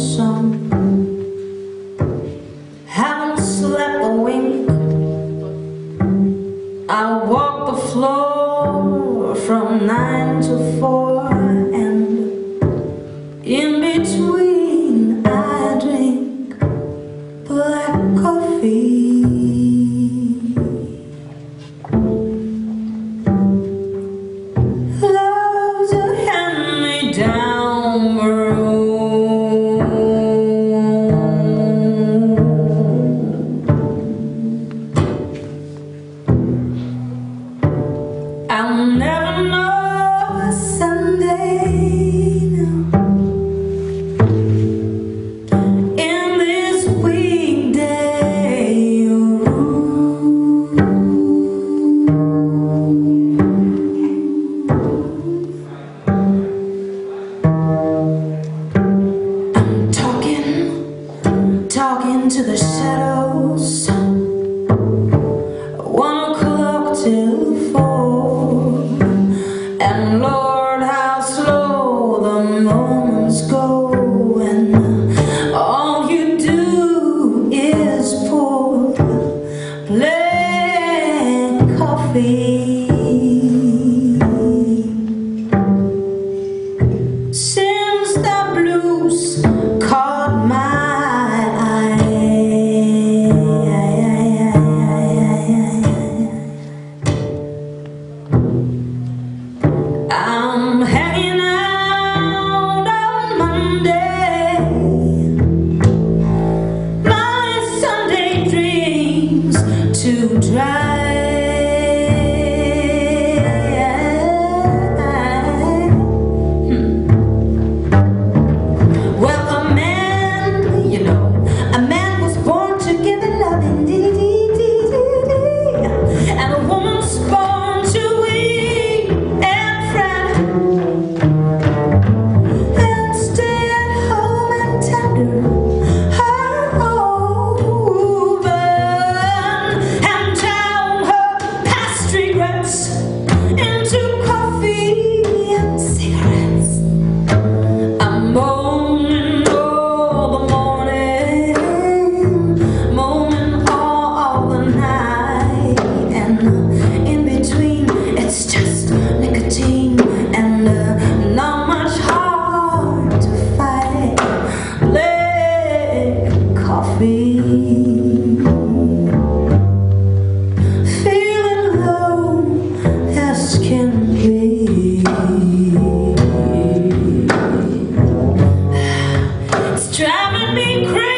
lonesome Haven't slept a wink. I walk the floor from nine to four And in between I drink black coffee. Love's a hand-me-down shadows. One o'clock till four, and Lord, how slow the moments go, and all you do is pour black coffee. Driving me crazy.